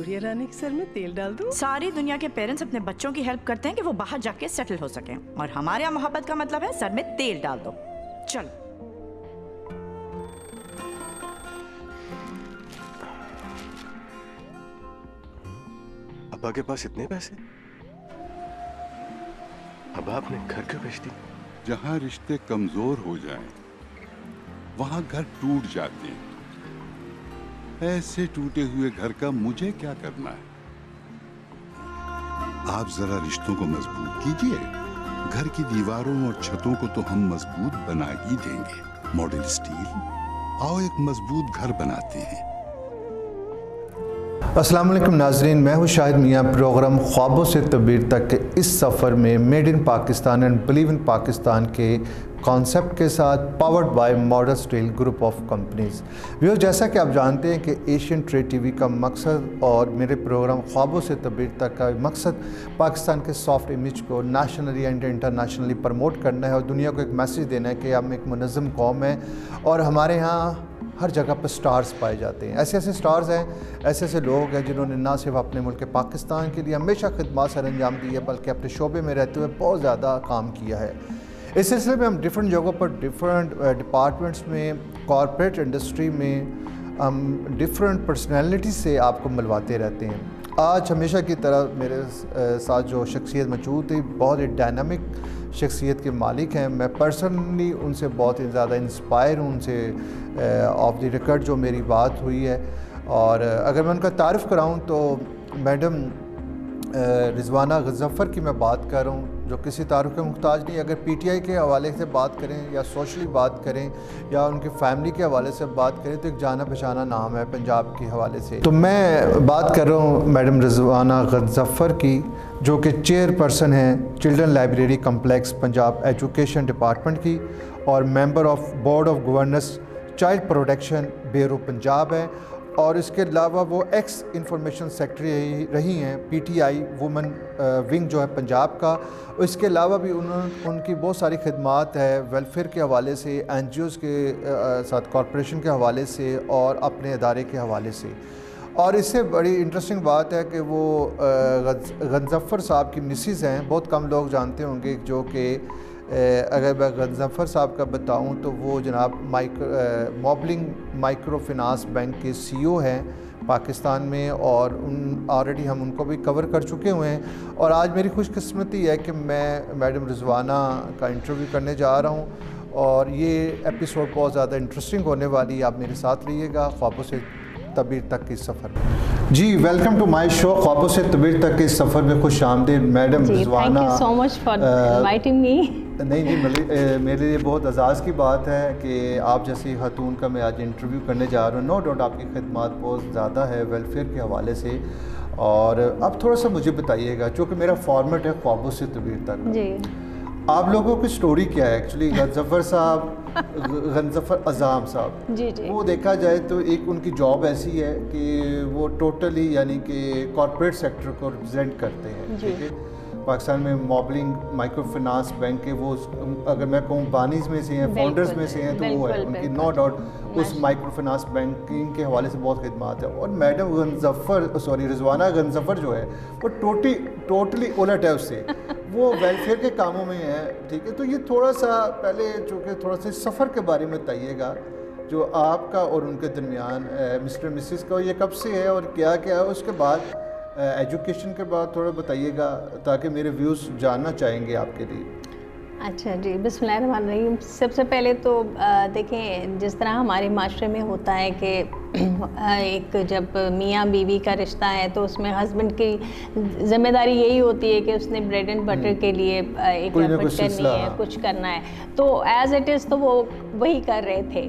गुड़िया रानी के सर में तेल डाल दूँ? सारी दुनिया के पेरेंट्स अपने बच्चों की हेल्प करते हैं कि वो बाहर जाके सेटल हो सकें। और हमारे यहाँ मोहब्बत का मतलब है सर में तेल डाल दो। चलो। अब्बा के पास इतने पैसे? अब्बा अपने घर क्यों बेचती जहाँ रिश्ते कमज़ोर हो जाएँ, वहाँ घर टूट जाते हैं। ऐसे टूटे हुए घर का मुझे क्या करना है? आप जरा रिश्तों को मज़बूत कीजिए। घर की दीवारों और छतों को तो हम मज़बूत बना ही देंगे। Model steel? आओ एक मज़बूत घर बनाते हैं। वालेकुम नाजरीन, मैं हूँ शाहिद मियाँ। प्रोग्राम ख्वाबों से तबीर तक के इस सफ़र में made in Pakistan and believe in Pakistan के कॉन्सेप्ट के साथ powered by model steel group of companies view जैसा कि आप जानते हैं कि एशियन ट्रेड टीवी का मकसद और मेरे प्रोग्राम ख्वाबों से तबीर तक का मकसद पाकिस्तान के सॉफ्ट इमेज को नेशनली एंड इंटरनेशनली प्रमोट करना है और दुनिया को एक मैसेज देना है कि हम एक मनज़म कौम है और हमारे यहाँ हर जगह पर स्टार्स पाए जाते हैं। ऐसे ऐसे स्टार्स हैं, ऐसे ऐसे लोग हैं जिन्होंने ना सिर्फ़ अपने मुल्क पाकिस्तान के लिए हमेशा खदमात सर अंजाम दी है, बल्कि अपने शोबे में रहते हुए बहुत ज़्यादा काम किया है। इस सिलसिले में हम डिफरेंट जगहों पर डिफरेंट डिपार्टमेंट्स में कॉरपोरेट इंडस्ट्री में, हम डिफरेंट पर्सनैलिटी से आपको मिलवाते रहते हैं। आज हमेशा की तरह मेरे साथ जो शख्सियत मौजूद थी, बहुत ही डायनामिक शख्सियत के मालिक हैं। मैं पर्सनली उनसे बहुत ही ज़्यादा इंस्पायर हूँ, उनसे ऑफ़ द रिकॉर्ड जो मेरी बात हुई है। और अगर मैं उनका तारफ़ कराऊँ तो मैडम रिजवाना गज़फ़र की मैं बात कर रहा हूँ। जो किसी तारुफ के मुहताज नहीं अगर पीटीआई के हवाले से बात करें या सोशली बात करें या उनकी फैमिली के हवाले से बात करें तो एक जाना पहचाना नाम है पंजाब के हवाले से। तो मैं बात कर रहा हूँ मैडम रजवाना गज़फ़र की, जो कि चेयर पर्सन हैं children library complex Punjab education department की, और member of board of governance child protection bureau Punjab है। और इसके अलावा वो एक्स इंफॉर्मेशन सेक्रेटरी रही हैं पीटीआई वुमेन विंग जो है पंजाब का। इसके अलावा भी उन्होंने उनकी बहुत सारी खदमात है वेलफेयर के हवाले से एन के आ, साथ कॉरपोरेशन के हवाले से और अपने अदारे के हवाले से। और इससे बड़ी इंटरेस्टिंग बात है कि वो गंजफ़र साहब की मिसिज़ हैं बहुत कम लोग जानते होंगे जो कि अगर मैं गंजफ़र साहब का बताऊँ तो वो जनाब micro Mobilink micro finance bank के सीईओ हैं पाकिस्तान में और उन ऑलरेडी हम उनको भी कवर कर चुके हुए हैं। और आज मेरी खुशकस्मती है कि मैं मैडम रिजवाना का इंटरव्यू करने जा रहा हूँ और ये एपिसोड बहुत ज़्यादा इंटरेस्टिंग होने वाली आप मेरे साथ रहिएगा ख्वाबों से तबीर तक के सफ़र में। जी वेलकम टू माय शो ख्वाबों से तबीर तक के सफ़र में खुश आमदीद। Madam Rizwana so much for inviting me नहीं नहीं मेरे मेरे लिए बहुत एजाज़ की बात है कि आप जैसी खतून का मैं आज इंटरव्यू करने जा रहा हूँ। नो डाउट आपकी खदमात बहुत ज़्यादा है वेलफेयर के हवाले से। और अब थोड़ा सा मुझे बताइएगा चूँकि मेरा फॉर्मेट है ख्वाबों से तबीर तक। आप लोगों की स्टोरी क्या है? एक्चुअली गंजफ़र साहब गंजफ़र अजाम साहब। जी जी। वो देखा जाए तो एक उनकी जॉब ऐसी है कि वो टोटली यानी कि कॉरपोरेट सेक्टर को रिप्रेजेंट करते हैं ठीक है? पाकिस्तान में मॉबलिंग माइक्रो फाइनेंस बैंक के वो अगर मैं कहूँ बानीज में से हैं फाउंडर्स में से हैं तो वो है उनकी नो डाउट उस माइक्रो फाइनेंस बैंकिंग के हवाले से बहुत खदमात है। और मैडम गंजफ़र सॉरी रिजवाना गंजफ़र जो है वो टोटी टोटली उलट है उससे। वो वेलफेयर के कामों में है ठीक है? तो ये थोड़ा सा पहले जो कि थोड़ा सा सफ़र के बारे में बताइएगा जो आपका और उनके दरमियान मिस्टर मिसिस का ये कब से है और क्या क्या है? उसके बाद एजुकेशन के बाद थोड़ा बताइएगा ताकि मेरे व्यूज़ जानना चाहेंगे आपके लिए। अच्छा जी बिस्मिल्लाहिर्रहमानिर्रहीम। सबसे पहले तो देखें जिस तरह हमारे माशरे में होता है कि एक जब मियाँ बीवी का रिश्ता है तो उसमें हस्बैंड की ज़िम्मेदारी यही होती है कि उसने ब्रेड एंड बटर के लिए एक एफर्ट करनी है कुछ करना है। तो एज़ इट इज़ तो वो वही कर रहे थे।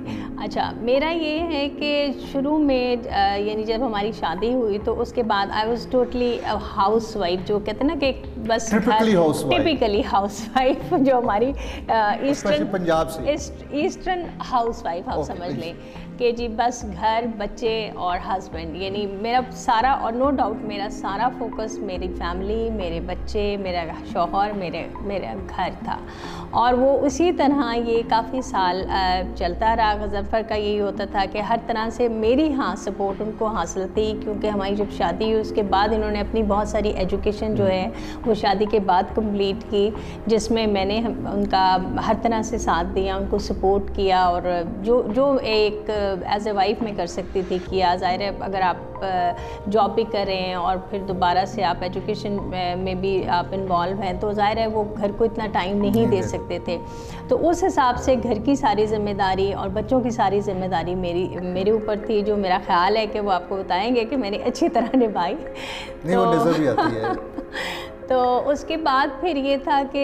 अच्छा मेरा ये है कि शुरू में यानी जब हमारी शादी हुई तो उसके बाद I was totally housewife जो कहते हैं ना कि बस टिपिकली हाउस वाइफ जो हमारी ईस्टर्न पंजाब से। ईस्टर्न हाउस वाइफ आप समझ लें कि जी बस घर बच्चे और हस्बैंड यानी मेरा सारा और नो डाउट मेरा सारा फोकस मेरी फैमिली मेरे बच्चे मेरा शोहर मेरे मेरा घर था। और वो उसी तरह ये काफ़ी साल चलता रहा। गजफ़र का यही होता था कि हर तरह से मेरी हाँ सपोर्ट उनको हासिल थी क्योंकि हमारी जब शादी हुई उसके बाद इन्होंने अपनी बहुत सारी एजुकेशन जो है वो शादी के बाद कंप्लीट की जिसमें मैंने उनका हर तरह से साथ दिया उनको सपोर्ट किया और जो जो एक एज ए वाइफ में कर सकती थी किया ज़ाहिर है अगर आप जॉब भी करें और फिर दोबारा से आप एजुकेशन में भी आप इन्वॉल्व हैं तो ज़ाहिर है वो घर को इतना टाइम नहीं दे दे सकते थे। तो उस हिसाब से घर की सारी ज़िम्मेदारी और बच्चों की सारी ज़िम्मेदारी मेरी मेरे ऊपर थी जो मेरा ख्याल है कि वो आपको बताएँगे कि मैंने अच्छी तरह निभाई। तो- भी आती है। तो उसके बाद फिर ये था कि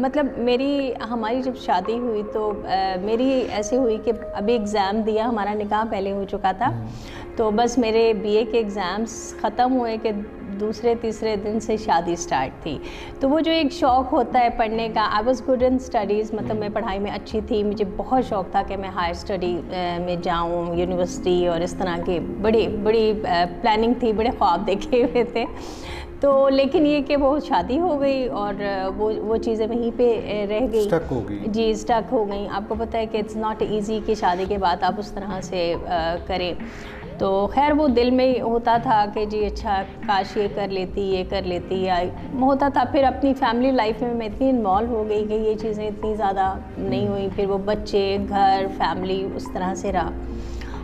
मतलब मेरी हमारी जब शादी हुई तो अ, मेरी ऐसे हुई कि अभी एग्ज़ाम दिया हमारा निकाह पहले हो चुका था। तो बस मेरे बीए के एग्ज़ाम्स ख़त्म हुए कि दूसरे तीसरे दिन से शादी स्टार्ट थी। तो वो जो एक शौक़ होता है पढ़ने का I was good in studies मतलब मैं पढ़ाई में अच्छी थी मुझे बहुत शौक़ था कि मैं हायर स्टडी में जाऊँ यूनिवर्सिटी और इस तरह के बड़ी बड़ी प्लानिंग थी बड़े ख्वाब देखे हुए थे। तो लेकिन ये कि वो शादी हो गई और वो वो चीज़ें वहीं पे रह गई। Stuck हो गई। जी स्टक हो गई। आपको पता है कि इट्स नॉट इजी कि शादी के बाद आप उस तरह से करें। तो खैर वो दिल में होता था कि जी अच्छा काश ये कर लेती ये कर लेती। या होता था फिर अपनी फैमिली लाइफ में मैं इतनी इन्वॉल्व हो गई कि ये चीज़ें इतनी ज़्यादा नहीं हुई। फिर वो बच्चे घर फैमिली उस तरह से रहा।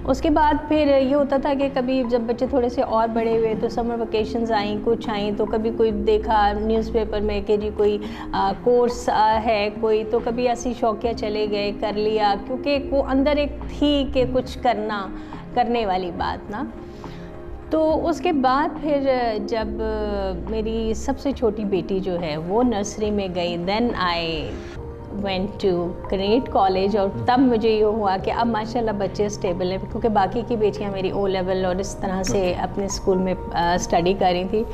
उसके बाद फिर ये होता था कि कभी जब बच्चे थोड़े से और बड़े हुए तो समर वेकेशंस आई कुछ आई तो कभी कोई देखा न्यूज़पेपर में कि जी कोई आ, कोर्स आ, है कोई तो कभी ऐसी शौकिया चले गए कर लिया क्योंकि वो अंदर एक थी कि कुछ करना करने वाली बात ना। तो उसके बाद फिर जब मेरी सबसे छोटी बेटी जो है वो नर्सरी में गई then I went to great college और तब मुझे ये हुआ कि अब माशाल्लाह बच्चे स्टेबल हैं क्योंकि बाकी की बेटियाँ मेरी ओ लेवल और इस तरह से अपने स्कूल में स्टडी कर रही थी।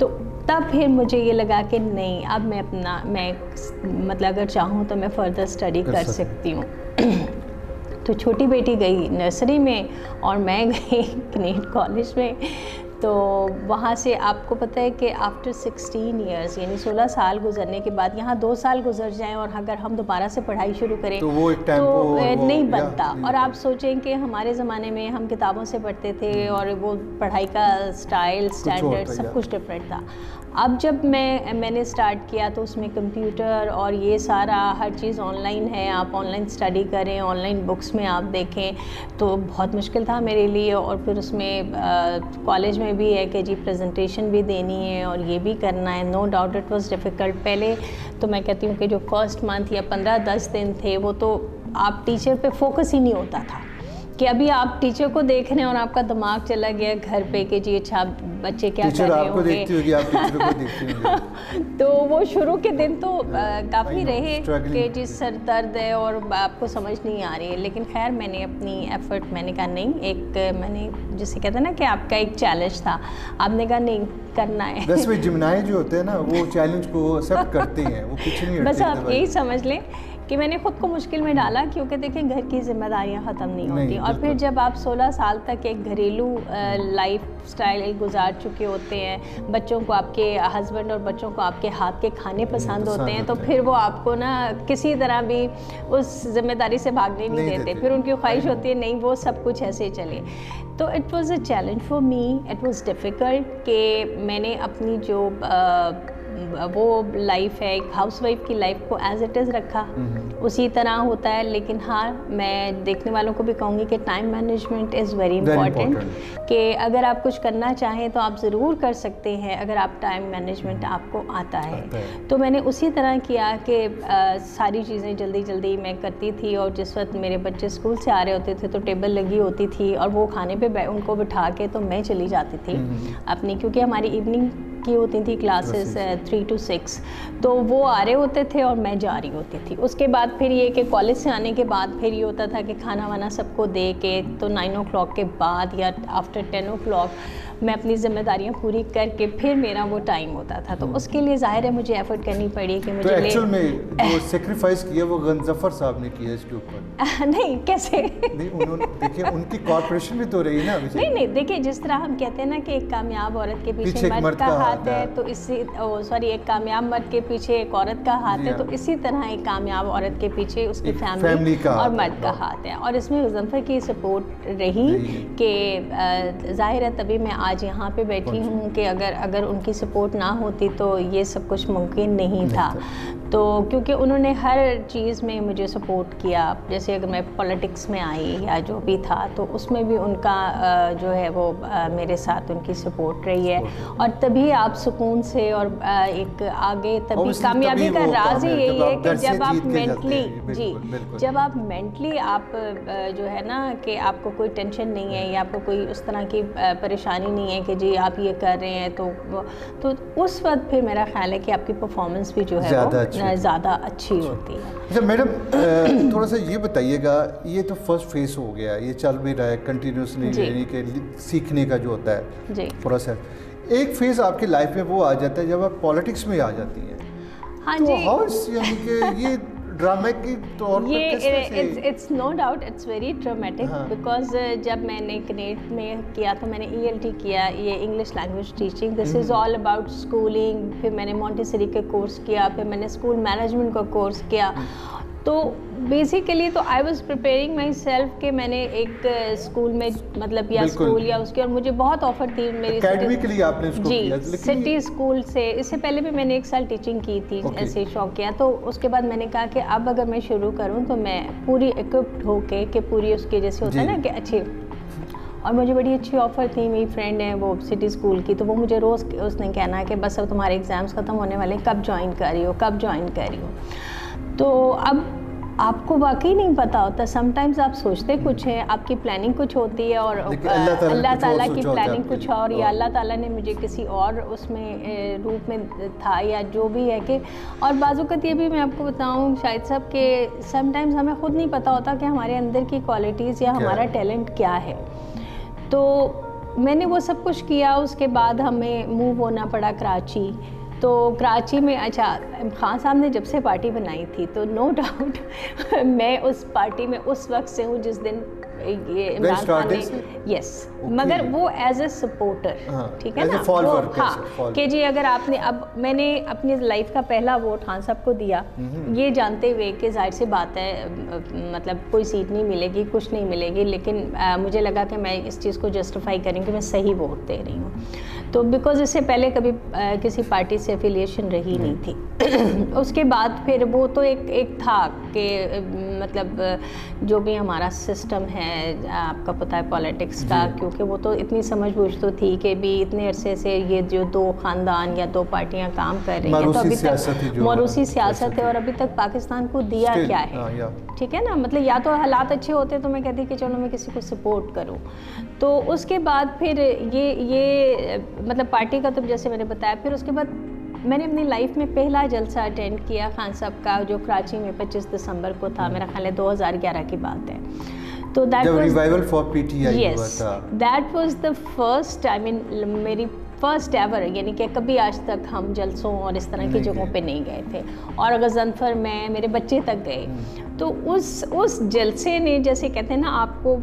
तो तब फिर मुझे ये लगा कि नहीं अब मैं अपना मैं मतलब अगर चाहूँ तो मैं फर्दर स्टडी कर कर सकती सकती हूँ। तो छोटी बेटी गई नर्सरी में और मैं गई ग्रेट कॉलेज में। तो वहाँ से आपको पता है कि आफ्टर 16 इयर्स यानी 16 साल गुजरने के बाद यहाँ दो साल गुजर जाएँ और अगर हम दोबारा से पढ़ाई शुरू करें तो वो एक तो वो- नहीं बनता। नहीं और आप सोचें कि हमारे ज़माने में हम किताबों से पढ़ते थे और वो पढ़ाई का स्टाइल स्टैंडर्ड सब कुछ डिफरेंट था। अब जब मैं मैंने स्टार्ट किया तो उसमें कंप्यूटर और ये सारा हर चीज़ ऑनलाइन है। आप ऑनलाइन स्टडी करें ऑनलाइन बुक्स में आप देखें तो बहुत मुश्किल था मेरे लिए और फिर उसमें कॉलेज में भी है कि जी प्रेजेंटेशन भी देनी है और ये भी करना है। No doubt it was difficult पहले तो मैं कहती हूँ कि जो फ़र्स्ट मंथ या पंद्रह दस दिन थे, वो तो आप टीचर पे फोकस ही नहीं होता था। कि अभी आप टीचर को देख रहे हैं और आपका दिमाग चला गया घर पे कि जी अच्छा बच्चे क्या कर रहे आपको देखती होंगे होगी आप टीचर को देखती होंगी। तो वो शुरू के दिन तो काफ़ी रहे कि जी सर दर्द है और आपको समझ नहीं आ रही है। लेकिन खैर मैंने अपनी एफर्ट मैंने कहा नहीं एक मैंने जिसे कहते हैं ना कि आपका एक चैलेंज था। आपने कहा नहीं करना है। जिमनाए जो होते हैं ना वो चैलेंज को एक्सेप्ट करते हैं। वो पीछे नहीं बस आप यही समझ लें कि मैंने खुद को मुश्किल में डाला क्योंकि देखिए घर की जिम्मेदारियाँ ख़त्म नहीं होती। नहीं, और फिर जब आप 16 साल तक एक घरेलू लाइफ स्टाइल गुजार चुके होते हैं बच्चों को आपके हस्बैंड और बच्चों को आपके हाथ के खाने पसंद होते हैं तो फिर वो आपको ना किसी तरह भी उस ज़िम्मेदारी से भागने नहीं, नहीं देते। फिर उनकी ख्वाहिश होती है नहीं वो सब कुछ ऐसे ही चले। तो it was a challenge for me it was difficult कि मैंने अपनी जो वो लाइफ है एक हाउस वाइफ की लाइफ को एज इट इज़ रखा। उसी तरह होता है लेकिन हाँ मैं देखने वालों को भी कहूँगी कि time management is very important कि अगर आप कुछ करना चाहें तो आप ज़रूर कर सकते हैं अगर आप टाइम मैनेजमेंट आपको आता है। तो मैंने उसी तरह किया कि सारी चीज़ें जल्दी जल्दी मैं करती थी और जिस वक्त मेरे बच्चे स्कूल से आ रहे होते थे तो टेबल लगी होती थी और वो खाने पे बै- उनको बिठा के तो मैं चली जाती थी अपनी क्योंकि हमारी इवनिंग की होती थी क्लासेस थ्री टू सिक्स तो वो आ रहे होते थे और मैं जा रही होती थी। उसके बाद फिर ये कि कॉलेज से आने के बाद फिर ये होता था कि खाना वाना सबको दे के तो नाइन ओ क्लॉक के बाद या आफ्टर टेन ओ क्लॉक मैं अपनी जिम्मेदारियाँ पूरी करके फिर मेरा वो टाइम होता था। तो उसके लिए ज़ाहिर है मुझे एफर्ट करनी पड़ी कि तो मुझे ले- एक्चुअल में जो सेक्रीफाइस किया वो गंजफर साहब ने किया इसके ऊपर? नहीं कैसे? नहीं उन्होंने देखिए उनकी कॉर्पोरेशन भी तो रही ना अभी नहीं नहीं देखिए जिस तरह हम कहते हैं ना कि एक कामयाब औरत के पीछे पीछे मर्द का हाथ है है। तो इसी सॉरी एक कामयाब मर्द के पीछे एक औरत का हाथ है हाँ। तो इसी तरह एक कामयाब औरत के पीछे उसकी फैमिली का और मर्द का हाँ। हाथ है। और इसमें मुजफ्फर की सपोर्ट रही कि ज़ाहिर है तभी मैं आज यहाँ पे बैठी हूँ कि अगर अगर उनकी सपोर्ट ना होती तो ये सब कुछ मुमकिन नहीं था। तो क्योंकि उन्होंने हर चीज़ में मुझे सपोर्ट किया जैसे अगर मैं पॉलिटिक्स में आई या जो भी था तो उसमें भी उनका जो है वो मेरे साथ उनकी सपोर्ट रही है और तभी आप सुकून से और एक आगे तभी कामयाबी का राज ही यही है कि जब आप मेंटली जी। जब आप मेंटली आप जो है ना कि आपको कोई टेंशन नहीं है या आपको कोई उस तरह की परेशानी नहीं है कि जी आप ये कर रहे हैं तो तो उस वक्त फिर मेरा ख्याल है कि आपकी परफॉर्मेंस भी जो है वो। ज़्यादा अच्छी होती है। अच्छा मैडम थोड़ा सा ये बताइएगा ये तो फ़र्स्ट फ़ेज़ हो गया ये चल भी रहा है कंटिन्यूसली। यानी कि सीखने का जो होता है प्रोसेस एक फ़ेज़ आपकी लाइफ में वो आ जाता है जब आप पॉलिटिक्स में आ जाती हैं। हाँ तो जी। हाउ यानी कि ये ड्रामे की तौर ये it's it's no doubt it's very traumatic हाँ। बिकॉज़ जब मैंने कनेट में किया तो मैंने ई एल टी किया ये English language teaching this is all about schooling फिर मैंने मॉन्टेसरी का कोर्स किया फिर मैंने स्कूल मैनेजमेंट का कोर्स किया. तो बेसिकली तो I was preparing myself कि मैंने एक स्कूल में मतलब या स्कूल या उसके और मुझे बहुत ऑफ़र थी मेरी Academically आपने उसको जी किया, सिटी स्कूल से इससे पहले भी मैंने एक साल टीचिंग की थी Okay. ऐसे शौक किया। तो उसके बाद मैंने कहा कि अब अगर मैं शुरू करूँ तो मैं पूरी इक्विप्ड होके कि पूरी उसके जैसे होता है ना कि अच्छी और मुझे बड़ी अच्छी ऑफ़र थी मेरी फ्रेंड है वो सिटी स्कूल की तो वो मुझे रोज़ उसने कहना कि बस अब तुम्हारे एग्ज़ाम्स ख़त्म होने वाले हैं कब ज्वाइन कर रही हो कब ज्वाइन कर रही हो। तो अब आपको वाकई नहीं पता होता। समटाइम्स आप सोचते कुछ हैं आपकी प्लानिंग कुछ होती है और अल्लाह ताला की प्लानिंग कुछ और या हाँ। अल्लाह ताला ने मुझे किसी और उसमें रूप में था या जो भी है कि और बाज़त ये भी मैं आपको बताऊँ शायद साहब के समटाइम्स हमें ख़ुद नहीं पता होता कि हमारे अंदर की क्वालिटीज़ या हमारा टैलेंट क्या है। तो मैंने वो सब कुछ किया उसके बाद हमें मूव होना पड़ा कराची। तो कराची में अच्छा खान साहब ने जब से पार्टी बनाई थी तो नो डाउट मैं उस पार्टी में उस वक्त से हूँ जिस दिन ये इमरान खान ने? Yes Okay. मगर वो एज ए सपोर्टर ठीक है ना वो हाँ कि जी अगर आपने अब मैंने अपनी लाइफ का पहला वोट खान साहब को दिया ये जानते हुए कि ज़ाहिर सी बात है मतलब कोई सीट नहीं मिलेगी कुछ नहीं मिलेगी लेकिन अ, मुझे लगा कि मैं इस चीज़ को जस्टिफाई करूँ कि मैं सही वोट दे रही हूँ तो बिकॉज़ इससे पहले कभी आ, किसी पार्टी से एफिलिएशन रही नहीं थी। उसके बाद फिर वो तो एक एक था कि मतलब जो भी हमारा सिस्टम है आपका पता है पॉलिटिक्स का क्योंकि वो तो इतनी समझ बूझ तो थी कि भी इतने अरसे से ये जो दो खानदान या दो पार्टियाँ काम कर रही हैं तो अभी तक मरूसी सियासत है है। और अभी तक पाकिस्तान को दिया क्या हाँ, है ठीक है ना? मतलब या तो हालात अच्छे होते तो मैं कहती कि चलो मैं किसी को सपोर्ट करूँ। तो उसके बाद फिर ये ये मतलब पार्टी का तो जैसे मैंने बताया फिर उसके बाद मैंने अपनी लाइफ में पहला जलसा अटेंड किया खान साहब का जो कराची में 25 दिसंबर को था मेरा ख्याल है 2011 की बात है। तो दैट रिवाइवल फॉर पीटीआई हुआ yes that was the first I mean मेरी फ़र्स्ट एवर यानी कि कभी आज तक हम जलसों और इस तरह की जगहों पे नहीं गए थे। और गजनफर में मेरे बच्चे तक गए हम्म। तो उस उस जलसे ने जैसे कहते हैं ना आपको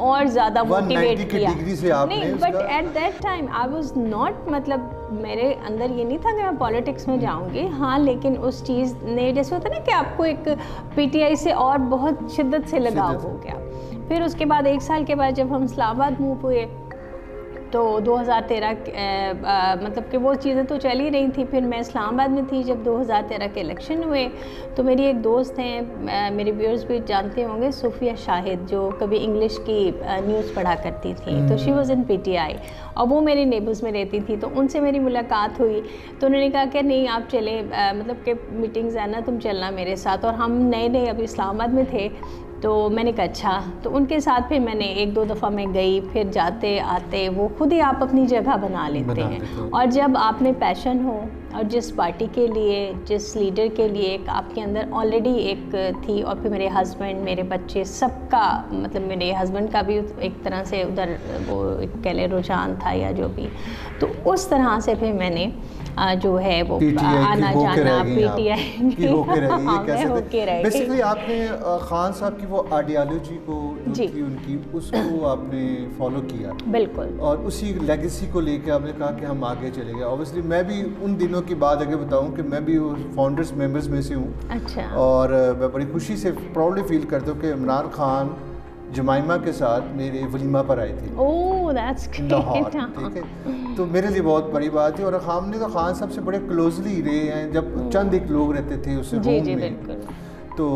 और ज़्यादा मोटिवेट किया। से आपने नहीं but at that time I was not मतलब मेरे अंदर ये नहीं था कि मैं पॉलिटिक्स में जाऊँगी। हाँ लेकिन उस चीज़ ने जैसे होता ना कि आपको एक पीटीआई से और बहुत शिद्दत से लगाव हो गया। फिर उसके बाद एक साल के बाद जब हम इस्लामाबाद मूव हुए तो 2013 के, अ, अ, मतलब कि वो चीज़ें तो चल ही रही थी। फिर मैं इस्लामाबाद में थी जब 2013 के इलेक्शन हुए। तो मेरी एक दोस्त हैं मेरे व्यूअर्स भी जानते होंगे सूफिया शाहिद जो कभी इंग्लिश की न्यूज़ पढ़ा करती थी। तो शी वॉज़ इन पीटीआई और वो मेरी नेबर्स में रहती थी। तो उनसे मेरी मुलाकात हुई। तो उन्होंने कहा कि नहीं आप चले मतलब कि मीटिंग्स है ना तुम चलना मेरे साथ। और हम नए नए अभी इस्लामाबाद में थे। तो मैंने कहा अच्छा। तो उनके साथ फिर मैंने एक दो दफ़ा मैं गई फिर जाते आते वो खुद ही आप अपनी जगह बना लेते बना हैं। और जब आप में पैशन हो और जिस पार्टी के लिए जिस लीडर के लिए एक आपके अंदर ऑलरेडी एक थी और फिर मेरे हस्बैंड मेरे बच्चे सबका मतलब मेरे हस्बैंड का भी एक तरह से उधर वो कह ले रुझान था या जो भी। तो उस तरह से फिर मैंने जो है वो आना जाना आप। पीटीआई की होके रह हाँ, आपने खान साहब की वो आइडियोलॉजी को जी। उनकी उसको आपने फॉलो किया। बिल्कुल। और उसी लेगेसी को लेके आपने कहा कि हम आगे चलेंगे ऑब्वियसली मैं भी उन दिनों की बात आगे बताऊँ कि मैं भी फाउंडर्स मेंबर्स में से हूँ। अच्छा। और मैं बड़ी खुशी से प्राउडली फील करता हूँ कि इमरान खान जमाइमा के साथ मेरे वलीमा पर आए थे। लाहौर ठीक है? तो मेरे लिए बहुत बड़ी बात है और हमने तो खान सबसे से बड़े क्लोजली रहे हैं जब चंद एक लोग रहते थे उस रूम में। तो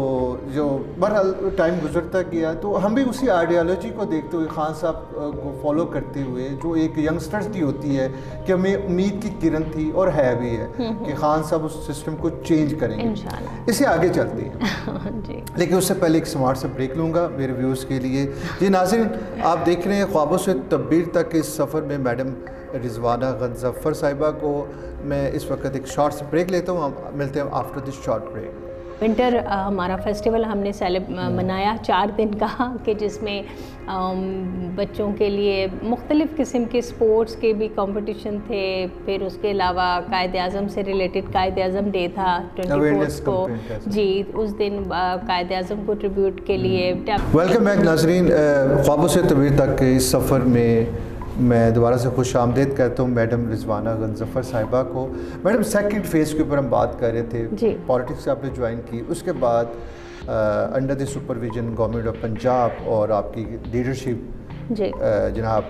जो बहरहाल टाइम गुजरता गया तो हम भी उसी आइडियालॉजी को देखते हुए खान साहब को फॉलो करते हुए जो एक यंगस्टर्स की होती है कि हमें उम्मीद की किरण थी और है भी है कि खान साहब उस सिस्टम को चेंज करेंगे। इसे आगे चलते हैं। लेकिन उससे पहले एक स्मार्ट से ब्रेक लूँगा मेरे व्यूज़ के लिए। जी नाजिन आप देख रहे हैं ख्वाबों से तब्दील तक के इस सफ़र में मैडम रिजवाना गंजफ़र साहिबा को मैं इस वक्त एक शॉर्ट से ब्रेक लेता हूँ। हम मिलते हैं after this short break winter हमारा फेस्टिवल हमने सेलिब मनाया चार दिन का कि जिसमें बच्चों के लिए मुख्तलिफ़ किस्म के स्पोर्ट्स के भी कंपटीशन थे फिर उसके अलावा कायद अज़म से रिलेटेड कायद अज़म डे था ट्वेंटी को। जी उस दिन कायद अज़म को ट्रिब्यूट के लिए वेलकम बैक नाजरीन। ख्वाबों से तबीर तक के इस सफ़र में मैं दोबारा से खुश आमदेद कहता हूँ मैडम रिजवाना गंजफ़र साहिबा को। मैडम सेकंड फ़ेज़ के ऊपर हम बात कर रहे थे। पॉलिटिक्स से आपने ज्वाइन की। उसके बाद under the supervision government of Punjab और आपकी लीडरशिप जनाब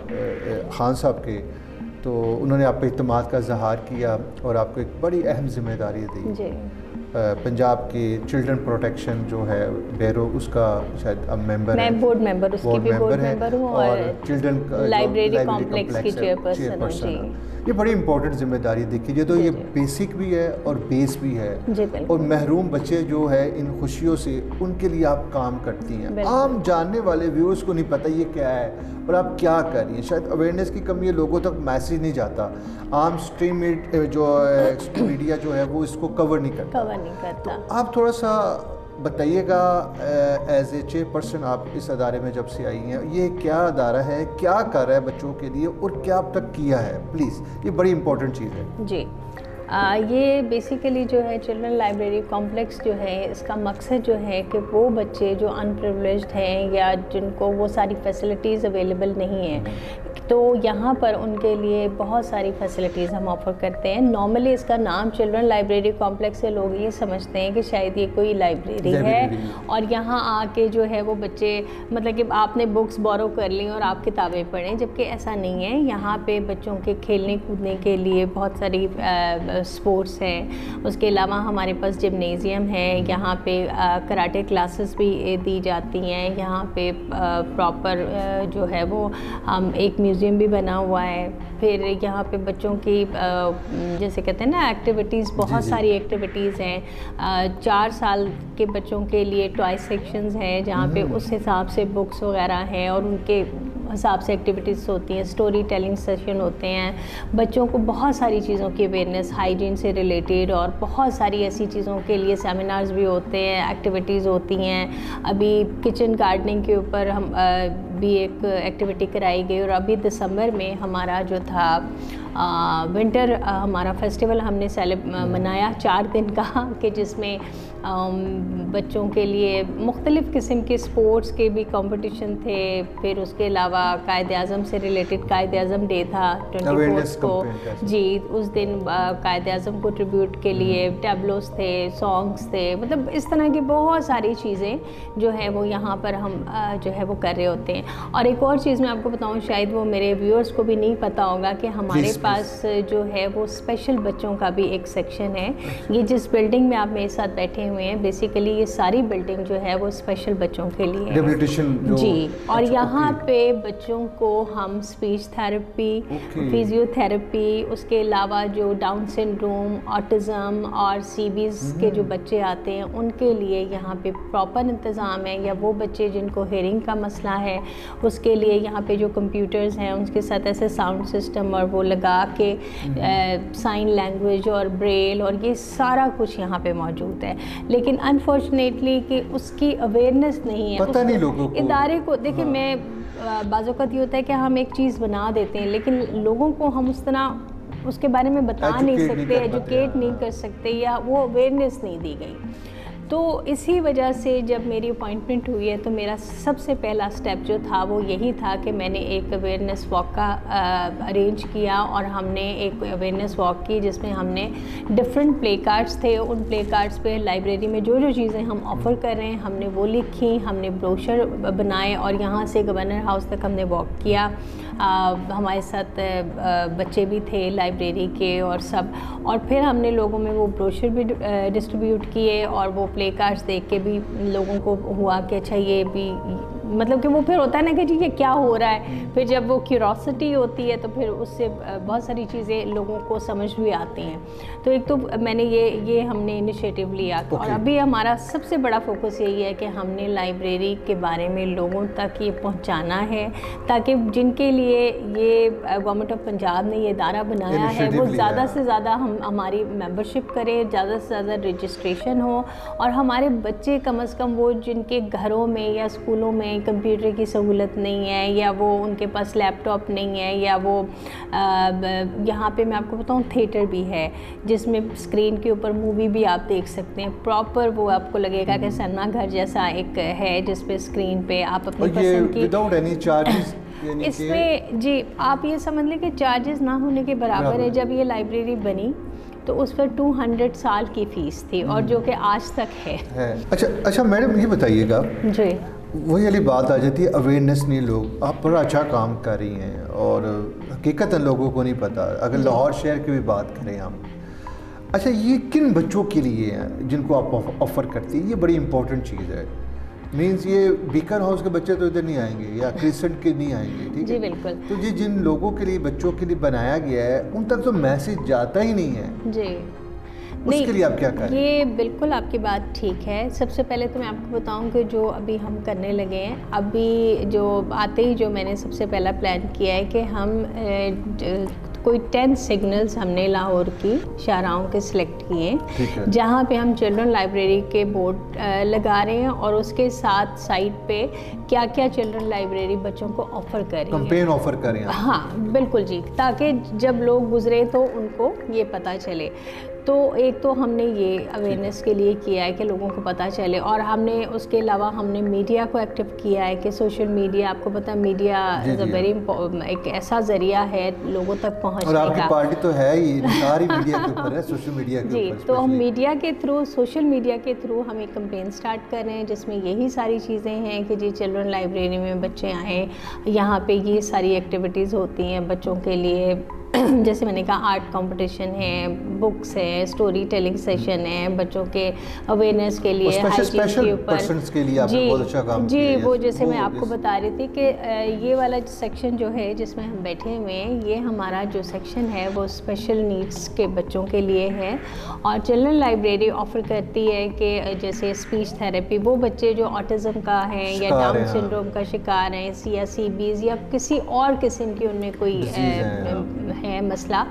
खान साहब के तो उन्होंने आप पे अतमाद का इजहार किया और आपको एक बड़ी अहम ज़िम्मेदारी दी। जी। पंजाब के चिल्ड्रन प्रोटेक्शन जो है बैरो उसका शायद अब मेंबर मैं बोर्ड मेंबर उसकी भी बोर्ड मेंबर हूँ हूँ और चिल्ड्रन लाइब्रेरी कॉम्प्लेक्स की चेयरपर्सन हूँ जी। ये बड़ी इंपॉर्टेंट ज़िम्मेदारी देखी जाए तो ये बेसिक भी है और बेस भी है। और महरूम बच्चे जो है इन खुशियों से उनके लिए आप काम करती हैं। आम जानने वाले व्यूअर्स को नहीं पता ये क्या है और आप क्या कर रही हैं। शायद अवेयरनेस की कमी है लोगों तक मैसेज नहीं जाता। आम स्ट्रीम जो मीडिया जो है वो इसको कवर नहीं करता। कवर नहीं करता। आप थोड़ा सा बताइएगा एज ए चेयरपर्सन आप इस अदारे में जब से आई हैं ये क्या अदारा है क्या कर रहा है बच्चों के लिए और क्या अब तक किया है? प्लीज़ ये बड़ी इंपॉर्टेंट चीज़ है। जी। आ, ये बेसिकली जो है चिल्ड्रन लाइब्रेरी कॉम्प्लेक्स जो है इसका मकसद जो है कि वो बच्चे जो अनप्रिवलेज्ड हैं या जिनको वो सारी फैसिलिटीज़ अवेलेबल नहीं हैं तो यहाँ पर उनके लिए बहुत सारी फैसिलिटीज़ हम ऑफ़र करते हैं। नॉर्मली इसका नाम चिल्ड्रन लाइब्रेरी कॉम्प्लेक्स से लोग ये समझते हैं कि शायद ये कोई लाइब्रेरी है। और यहाँ आके जो है वो बच्चे मतलब कि आपने बुक्स बोरो कर ली और आप किताबें पढ़ें जबकि ऐसा नहीं है। यहाँ पे बच्चों के खेलने कूदने के लिए बहुत सारी स्पोर्ट्स हैं। उसके अलावा हमारे पास जिमनेज़ियम है। यहाँ पे कराटे क्लासेस भी दी जाती हैं। यहाँ पे प्रॉपर जो है वो हम एक म्यूज़ियम भी बना हुआ है। फिर यहाँ पे बच्चों की जैसे कहते हैं ना एक्टिविटीज़ बहुत जी। सारी एक्टिविटीज़ हैं। चार साल के बच्चों के लिए टॉय सेक्शंस हैं जहाँ पे उस हिसाब से बुक्स वगैरह हैं और उनके हिसाब से एक्टिविटीज़ होती हैं। स्टोरी टेलिंग सेशन होते हैं। बच्चों को बहुत सारी चीज़ों की अवेयरनेस हाइजीन से रिलेटेड और बहुत सारी ऐसी चीज़ों के लिए सेमिनार्स भी होते हैं एक्टिविटीज़ होती हैं। अभी किचन गार्डनिंग के ऊपर हम अ, भी एक एक्टिविटी कराई गई और अभी दिसंबर में हमारा जो था विंटर हमारा फेस्टिवल हमने सेलिब मनाया चार दिन का कि जिसमें बच्चों के लिए मुख्तलिफ़ किस्म के स्पोर्ट्स के भी कंपटीशन थे। फिर उसके अलावा कायद अज़म से रिलेटेड कायद अज़म डे था ट्वेंटी को। जी उस दिन कायद अज़म को ट्रिब्यूट के लिए टैबलोस थे सॉन्ग्स थे मतलब इस तरह की बहुत सारी चीज़ें जो है वो यहाँ पर हम जो है वो कर रहे होते हैं। और एक और चीज़ मैं आपको बताऊँ शायद वो मेरे व्यूअर्स को भी नहीं पता होगा कि हमारे. पास जो है वो स्पेशल बच्चों का भी एक सेक्शन है। ये जिस बिल्डिंग में आप मेरे साथ बैठे हुए हैं बेसिकली ये सारी बिल्डिंग जो है वो स्पेशल बच्चों के लिए है। जी और अच्छा, यहाँ पे बच्चों को हम स्पीच थेरेपी फिजियोथेरेपी उसके अलावा जो डाउन सिंड्रोम ऑटिज़म और सीबीज के जो बच्चे आते हैं उनके लिए यहाँ पे प्रॉपर इंतज़ाम है या वो बच्चे जिनको हेयरिंग का मसला है उसके लिए यहाँ पे जो कंप्यूटर्स हैं उनके साथ ऐसे साउंड सिस्टम और वो लगा के साइन लैंग्वेज और ब्रेल और ये सारा कुछ यहाँ पे मौजूद है लेकिन अनफॉर्चुनेटली कि उसकी अवेयरनेस नहीं है पता नहीं लोगों को। इदारे को देखिए हाँ। मैं बाज़त ये होता है कि हम एक चीज़ बना देते हैं लेकिन लोगों को हम उस तरह उसके बारे में बता नहीं सकते एजुकेट नहीं हाँ। कर सकते या वो अवेयरनेस नहीं दी गई तो इसी वजह से जब मेरी अपॉइंटमेंट हुई है तो मेरा सबसे पहला स्टेप जो था, वो यही था कि मैंने एक अवेयरनेस वॉक का अरेंज किया और हमने एक अवेयरनेस वॉक की जिसमें हमने डिफरेंट प्ले कार्ड्स थे। उन प्ले कार्ड्स पे लाइब्रेरी में जो जो चीज़ें हम ऑफ़र कर रहे हैं, हमने वो लिखी, हमने ब्रोशर बनाए और यहाँ से गवर्नर हाउस तक हमने वॉक किया। हमारे साथ बच्चे भी थे लाइब्रेरी के और सब। और फिर हमने लोगों में वो ब्रोशर भी डिस्ट्रीब्यूट किए और वो प्ले कार्ड्स देख के भी लोगों को हुआ कि अच्छा ये भी मतलब कि वो फिर होता है ना कि जी ये क्या हो रहा है? फिर जब वो क्यूरोसिटी होती है तो फिर उससे बहुत सारी चीज़ें लोगों को समझ भी आती हैं। तो एक तो मैंने ये ये हमने इनिशिएटिव लिया okay. और अभी हमारा सबसे बड़ा फोकस यही है कि हमने लाइब्रेरी के बारे में लोगों तक ये पहुँचाना है ताकि जिनके लिए ये गवर्नमेंट ऑफ़ पंजाब ने ये इदारा बनाया है वो ज़्यादा से ज़्यादा हम हमारी मेम्बरशिप करें ज़्यादा से ज़्यादा रजिस्ट्रेशन हो। और हमारे बच्चे कम अज़ कम वो जिनके घरों में या स्कूलों में कंप्यूटर की सहूलत नहीं है या वो उनके पास लैपटॉप नहीं है या वो यहाँ पे मैं आपको बताऊँ थिएटर भी है जिसमें स्क्रीन के ऊपर मूवी भी आप देख सकते हैं। प्रॉपर वो आपको लगेगा कि सन्ना घर जैसा एक है जिस पे स्क्रीन पे आप अपनी पसंद की विदाउट एनी चार्जेस यानी कि इसमें जी आप ये समझ लें कि चार्जेस ना होने के बराबर है। है। जब ये लाइब्रेरी बनी तो उस पर 200 साल की फ़ीस थी और जो कि आज तक है। है। अच्छा अच्छा मैडम ये बताइएगा जी। वही वाली बात आ जाती है अवेयरनेस नहीं लोग। आप बड़ा अच्छा काम कर रही हैं और हकीकत लोगों को नहीं पता। अगर लाहौर शहर की भी बात करें हम। अच्छा ये किन बच्चों के लिए है जिनको आप ऑफ़र करती हैं? ये बड़ी इंपॉर्टेंट चीज़ है। मीन्स ये बीकर हाउस के बच्चे तो इधर नहीं आएँगे या क्रिसेंट के नहीं आएँगे ठीक जी, है बिल्कुल। तो ये जिन लोगों के लिए बच्चों के लिए बनाया गया है उन तक तो मैसेज जाता ही नहीं है। जी। उसके लिए आप क्या कर? ये बिल्कुल आपकी बात ठीक है। सबसे पहले तो मैं आपको बताऊँ कि जो अभी हम करने लगे हैं अभी जो आते ही जो मैंने सबसे पहला प्लान किया है कि हम कोई टेन सिग्नल्स हमने लाहौर की शाहराहों के सिलेक्ट किए है। जहाँ पे हम चिल्ड्रन लाइब्रेरी के बोर्ड लगा रहे हैं और उसके साथ साइट पे क्या क्या चिल्ड्रन लाइब्रेरी बच्चों को ऑफ़र कर रही कंपेन ऑफ़र करें हाँ बिल्कुल जी ताकि जब लोग गुजरे तो उनको ये पता चले। तो एक तो हमने ये अवेयरनेस के लिए किया है कि लोगों को पता चले और हमने उसके अलावा हमने मीडिया को एक्टिव किया है कि सोशल मीडिया आपको पता है मीडिया इज़ अ वेरी एक ऐसा ज़रिया है लोगों तक और पहुँचने आपकी का। पार्टी तो है ही सारी मीडिया के ऊपर है सोशल मीडिया के जी तो हम मीडिया के थ्रू सोशल मीडिया के थ्रू हम एक कंपेन स्टार्ट कर रहे हैं जिसमें यही सारी चीज़ें हैं कि जी चिल्ड्रन लाइब्रेरी में बच्चे आएँ यहाँ पे ये सारी एक्टिविटीज़ होती हैं बच्चों के लिए जैसे मैंने कहा आर्ट कंपटीशन है बुक्स है स्टोरी टेलिंग सेशन है बच्चों के अवेयरनेस के लिए hygiene के ऊपर। के लिए जी, बहुत अच्छा काम जी है, वो जैसे मैं आपको बता रही थी कि ये वाला सेक्शन जो है जिसमें हम बैठे हुए हैं ये हमारा जो सेक्शन है वो स्पेशल नीड्स के बच्चों के लिए है। और चिल्ड्रन लाइब्रेरी ऑफ़र करती है कि जैसे स्पीच थेरेपी वो बच्चे जो ऑटिज़म का है या डाउन हाँ। सिंड्रोम का शिकार हैं या सी या किसी और किस्म की उनमें कोई है, मसला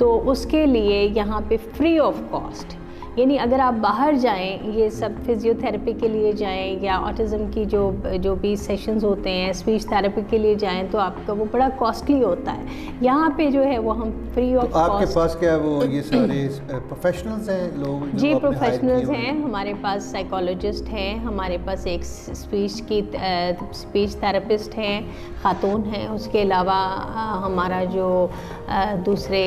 तो उसके लिए यहाँ पे फ्री ऑफ़ कॉस्ट यानी अगर आप बाहर जाएँ ये सब फिजियोथेरेपी के लिए जाएँ या ऑटिज़म की जो जो भी सेशंस होते हैं स्पीच थेरेपी के लिए जाएँ तो आपका वो बड़ा कॉस्टली होता है। यहाँ पे जो है वो हम फ्री ऑफ़ तो आपके पास क्या है वो ये सारे प्रोफेशनल्स हैं लोग जो जी प्रोफेशनल्स हैं हमारे पास साइकोलॉजिस्ट हैं हमारे पास एक स्पीच की स्पीच थेरेपिस्ट हैं खातून हैं उसके अलावा हमारा जो दूसरे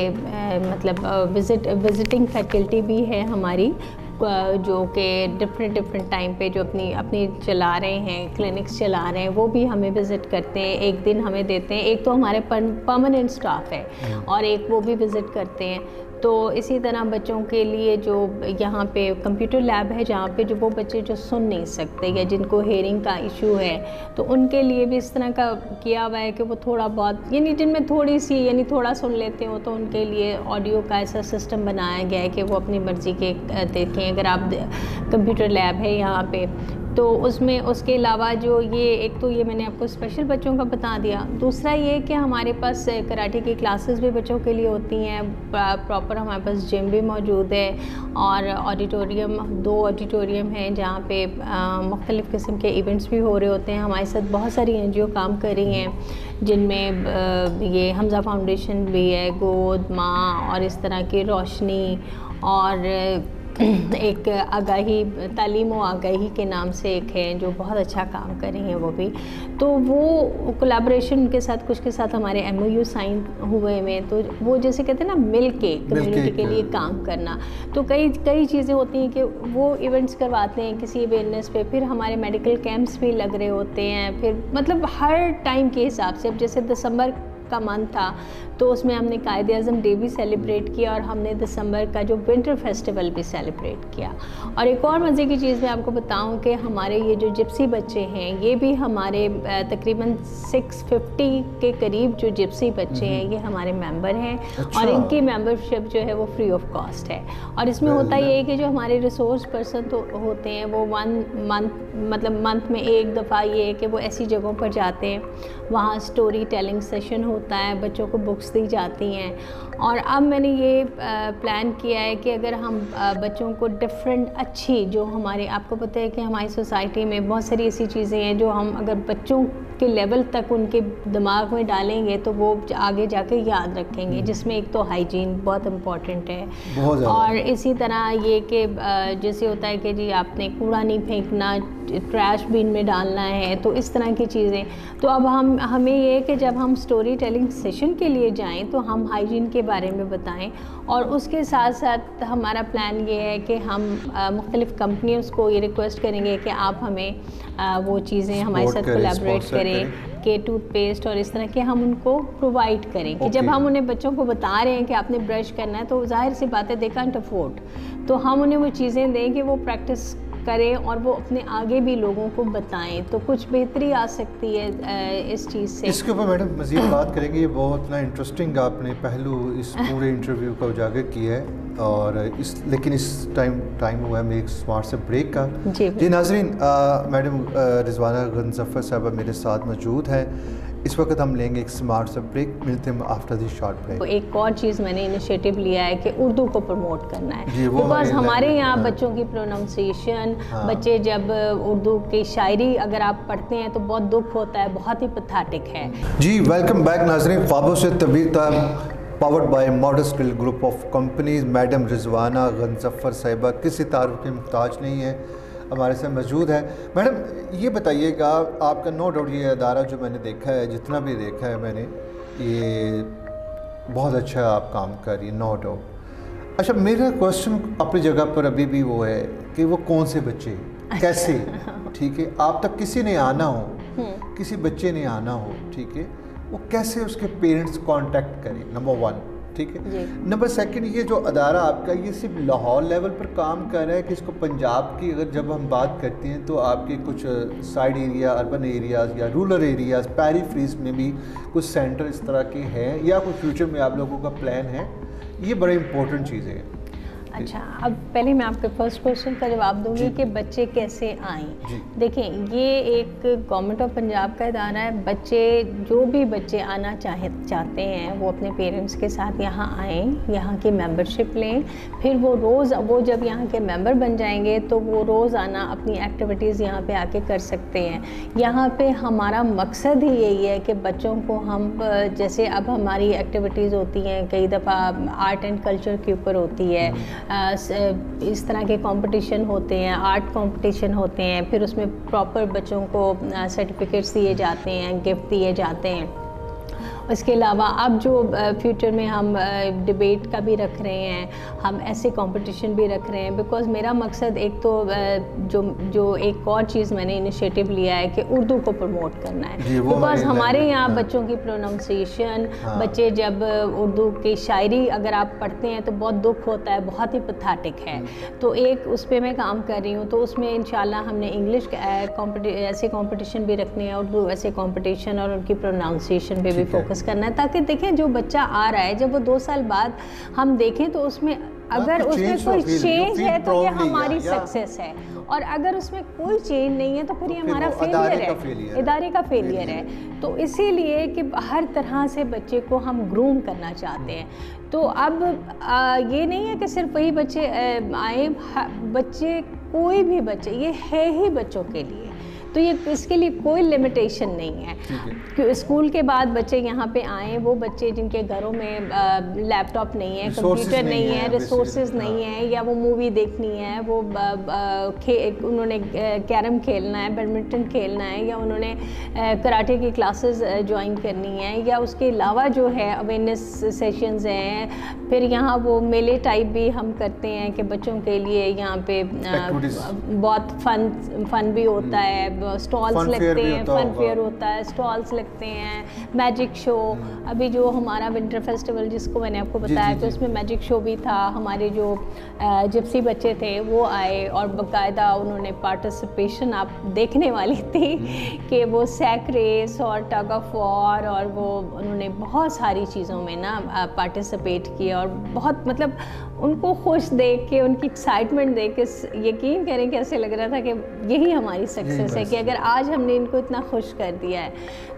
मतलब विज़िट विजिटिंग फैकल्टी भी है हमारी अ, जो कि डिफरेंट डिफरेंट टाइम पे जो अपनी अपनी चला रहे हैं क्लिनिक्स चला रहे हैं वो भी हमें विज़िट करते हैं एक दिन हमें देते हैं एक तो हमारे परमानेंट स्टाफ है और एक वो भी विज़िट करते हैं। तो इसी तरह बच्चों के लिए जो यहाँ पे कंप्यूटर लैब है, जहाँ पे जो वो बच्चे जो सुन नहीं सकते या जिनको हेयरिंग का इशू है तो उनके लिए भी इस तरह का किया हुआ है कि वो थोड़ा बहुत, यानी जिनमें थोड़ी सी, यानी थोड़ा सुन लेते हो तो उनके लिए ऑडियो का ऐसा सिस्टम बनाया गया है कि वो अपनी मर्ज़ी के, देखें। अगर आप कंप्यूटर लैब है यहाँ पे तो उसमें, उसके अलावा जो ये, एक तो ये मैंने आपको स्पेशल बच्चों का बता दिया। दूसरा ये कि हमारे पास कराटे की क्लासेस भी बच्चों के लिए होती हैं। प्रॉपर हमारे पास जिम भी मौजूद है और ऑडिटोरियम दो ऑडिटोरियम हैं जहाँ पे मुख्तलिफ़ किस्म के इवेंट्स भी हो रहे होते हैं। हमारे साथ बहुत सारी एन काम कर रही हैं, जिनमें ये हमज़ा फाउंडेशन भी है, गोद, माँ और इस तरह की रोशनी और एक आगाही तालीम व आगाही के नाम से एक है जो बहुत अच्छा काम कर रही हैं वो भी। तो वो कोलाब्रेशन उनके साथ कुछ के साथ हमारे एम ओ यू साइन हुए में तो वो जैसे कहते हैं ना मिल के कम्युनिटी के लिए काम करना। तो कई कई चीज़ें होती हैं कि वो इवेंट्स करवाते हैं किसी अवेयरनेस पे। फिर हमारे मेडिकल कैंप्स भी लग रहे होते हैं। फिर मतलब हर टाइम के हिसाब से अब जैसे दिसंबर का मंथ था तो उसमें हमने कायद अज़म डे भी सेलिब्रेट किया और हमने दिसंबर का जो विंटर फेस्टिवल भी सेलिब्रेट किया। और एक और मज़े की चीज़ मैं आपको बताऊँ कि हमारे ये जो जिप्सी बच्चे हैं ये भी हमारे तकरीबन 650 के करीब जो जिप्सी बच्चे हैं ये हमारे मेंबर हैं अच्छा। और इनकी मेंबरशिप जो है वो फ्री ऑफ़ कॉस्ट है। और इसमें होता ये है कि जो हमारे रिसोर्स पर्सन तो होते हैं वो वन मंथ मतलब मंथ में एक दफ़ा ये है कि वो ऐसी जगहों पर जाते हैं वहाँ स्टोरी टेलिंग सेशन होता है बच्चों को बुक्स दी जाती हैं। और अब मैंने ये प्लान किया है कि अगर हम बच्चों को डिफरेंट अच्छी जो हमारे आपको पता है कि हमारी सोसाइटी में बहुत सारी ऐसी चीज़ें हैं जो हम अगर बच्चों के लेवल तक उनके दिमाग में डालेंगे तो वो आगे जाके याद रखेंगे हम्म। जिसमें एक तो हाइजीन बहुत इंपॉर्टेंट है। बहुत और इसी तरह ये कि जैसे होता है कि जी आपने कूड़ा नहीं फेंकना ट्रैश बिन में डालना है तो इस तरह की चीज़ें। तो अब हम हमें ये कि जब हम स्टोरी टेलिंग सेशन के लिए जाएँ तो हम हाइजीन के बारे में बताएँ और उसके साथ साथ हमारा प्लान ये है कि हम मुख्तलिफ़ कंपनियों को ये रिक्वेस्ट करेंगे कि आप हमें आ, वो चीज़ें हमारे साथ कोलेबरेट करें के टूथपेस्ट और इस तरह के हम उनको प्रोवाइड करें कि जब हम उन्हें बच्चों को बता रहे हैं कि आपने ब्रश करना है तो ज़ाहिर सी बात है दे कंट अफोर्ड तो हम उन्हें वो चीज़ें दें कि वो प्रैक्टिस करें और वो अपने आगे भी लोगों को बताएँ तो कुछ बेहतरी आ सकती है इस चीज़ से। इसके ऊपर मैडम मज़ीद बात करेंगे ये बहुत ना इंटरेस्टिंग आपने पहलू इस पूरे इंटरव्यू का उजागर किया है और इस लेकिन इस टाइम टाइम हुआ है एक स्मार्ट से ब्रेक का। जी, जी नाजरीन मैडम रिजवाना गनजफ़र साहबा मेरे साथ मौजूद हैं। इस वक्त हम लेंगे एक स्मार्ट सा ब्रेक मिलते हैं आफ्टर दिस शॉर्ट ब्रेक तो एक और चीज़ मैंने इनिशिएटिव लिया है कि उर्दू को प्रमोट करना है। बिकॉज़ हमारे यहाँ हाँ। बच्चों की प्रोनाउंसिएशन हाँ। बच्चे जब उर्दू की शायरी अगर आप पढ़ते हैं तो बहुत दुख होता है बहुत ही पथाटिक है। जी वेलकम बैक नाजरीन। ख्वाबों से तबीर powered by model skill group of companies madam Rizwana Ghazanfar साहिबा किसी तारुफ के मुहताज नहीं है। हमारे साथ मौजूद है। मैडम ये बताइएगा आपका नो डाउट ये अदारा जो मैंने देखा है जितना भी देखा है मैंने ये बहुत अच्छा आप काम कर रही है नो डाउट। अच्छा मेरा क्वेश्चन अपनी जगह पर अभी भी वो है कि वो कौन से बच्चे कैसे? ठीक है आप तक किसी ने आना हो हम्म। किसी बच्चे ने आना हो ठीक है वो कैसे उसके पेरेंट्स कांटेक्ट करें नंबर वन ठीक है? नंबर सेकंड ये जो अदारा आपका ये सिर्फ़ लाहौर लेवल पर काम कर रहा है कि इसको पंजाब की अगर जब हम बात करते हैं तो आपके कुछ साइड एरिया अर्बन एरियाज़ या रूरल एरियाज़ पैरीफ्रीज में भी कुछ सेंटर इस तरह के हैं या कुछ फ्यूचर में आप लोगों का प्लान है? ये बड़ा इंपॉर्टेंट चीज़ें हैं। अच्छा अब पहले मैं आपके फ़र्स्ट क्वेश्चन का जवाब दूँगी कि बच्चे कैसे आए। देखें ये एक गवर्नमेंट ऑफ़ पंजाब का इदारा है। बच्चे जो भी बच्चे आना चाहे चाहते हैं वो अपने पेरेंट्स के साथ यहाँ आएँ यहाँ की मेंबरशिप लें। फिर वो रोज़ वो जब यहाँ के मेंबर बन जाएँगे तो वो रोज़ आना अपनी एक्टिविटीज़ यहाँ पे आके कर सकते हैं। यहाँ पे हमारा मकसद ही यही है कि बच्चों को हम जैसे अब हमारी एक्टिविटीज़ होती हैं कई दफ़ा आर्ट एंड कल्चर के ऊपर होती है। इस तरह के कंपटीशन होते हैं आर्ट कंपटीशन होते हैं, फिर उसमें प्रॉपर बच्चों को सर्टिफिकेट्स दिए जाते हैं गिफ्ट दिए जाते हैं। इसके अलावा अब जो फ्यूचर में हम डिबेट का भी रख रहे हैं हम ऐसे कंपटीशन भी रख रहे हैं बिकॉज़ मेरा मकसद एक तो जो जो एक और चीज़ मैंने इनिशिएटिव लिया है कि उर्दू को प्रमोट करना है बिकॉज़ हमारे यहाँ हाँ। बच्चों की प्रोनाउंसिएशन हाँ। बच्चे जब उर्दू की शायरी अगर आप पढ़ते हैं तो बहुत दुख होता है बहुत ही पथाटिक है हम्म। तो एक उस पर मैं काम कर रही हूँ तो उसमें इन हमने इंग्लिश ऐसे कॉम्पिटिशन भी रखने हैं उर्दू ऐसे कॉम्पिटिशन और उनकी प्रोनाउंसिएशन पे भी फोकस फोकस करना है ताकि देखें जो बच्चा आ रहा है जब वो दो साल बाद हम देखें तो उसमें अगर उसमें तो कोई चेंज है तो ये हमारी. सक्सेस है। और अगर उसमें कोई चेंज नहीं है तो फिर ये हमारा फेलियर है। इदारे का फेलियर है। तो इसीलिए कि हर तरह से बच्चे को हम ग्रूम करना चाहते हैं। तो अब आ, ये नहीं है कि सिर्फ़ वही बच्चे आए बच्चे कोई भी बच्चे ये है ही बच्चों के लिए। तो ये इसके लिए कोई लिमिटेशन नहीं है। स्कूल के बाद बच्चे यहाँ पे आए वो बच्चे जिनके घरों में लैपटॉप नहीं है कंप्यूटर नहीं है, है रिसोर्सेज नहीं हाँ। है या वो मूवी देखनी है वो उन्होंने कैरम खेलना है बैडमिंटन खेलना है या उन्होंने कराटे की क्लासेस ज्वाइन करनी है या उसके अलावा जो है अवेयरनेस सेशंस हैं फिर यहाँ वो मेले टाइप भी हम करते हैं कि बच्चों के लिए यहाँ पे बहुत फन फन भी होता है स्टॉल्स लगते हैं फन फेयर होता है स्टॉल्स लगते हैं मैजिक शो अभी जो हमारा विंटर फेस्टिवल जिसको मैंने आपको बताया कि उसमें मैजिक शो भी था। हमारे जो जिप्सी बच्चे थे वो आए और बाकायदा उन्होंने पार्टिसिपेशन आप देखने वाली थी कि वो सैक रेस और टग ऑफ़ वॉर और वो उन्होंने बहुत सारी चीज़ों में ना पार्टिसिपेट किया और बहुत मतलब उनको खुश देख के उनकी एक्साइटमेंट देख के यकीन करें कि ऐसे लग रहा था कि यही हमारी सक्सेस है कि अगर आज हमने इनको इतना खुश कर दिया है